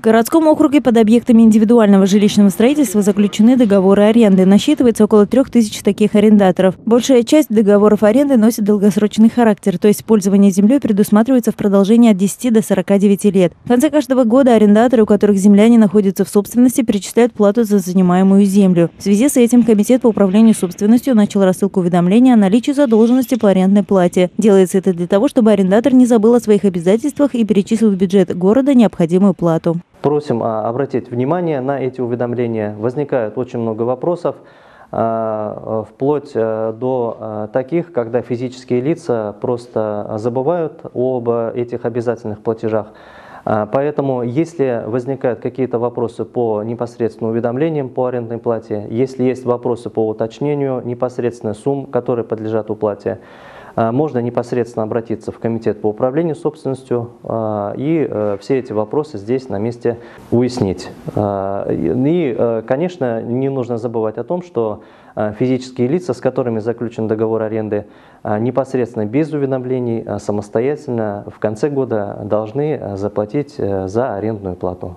В городском округе под объектами индивидуального жилищного строительства заключены договоры аренды. Насчитывается около трех тысяч таких арендаторов. Большая часть договоров аренды носит долгосрочный характер, то есть пользование землей предусматривается в продолжении от 10 до 49 лет. В конце каждого года арендаторы, у которых земля не находится в собственности, перечисляют плату за занимаемую землю. В связи с этим Комитет по управлению собственностью начал рассылку уведомления о наличии задолженности по арендной плате. Делается это для того, чтобы арендатор не забыл о своих обязательствах и перечислил в бюджет города необходимую плату. Просим а, обратить внимание на эти уведомления. Возникает очень много вопросов, а, вплоть а, до таких, когда физические лица просто забывают об этих обязательных платежах. Поэтому, если возникают какие-то вопросы по непосредственным уведомлениям по арендной плате, если есть вопросы по уточнению непосредственно сумм, которые подлежат уплате, а, можно непосредственно обратиться в комитет по управлению собственностью а, и э, все эти вопросы здесь на месте уяснить. А, и, э, конечно, не нужно забывать о том, что физические лица, с которыми заключен договор аренды, непосредственно без уведомлений, самостоятельно в конце года должны заплатить э, за арендную плату.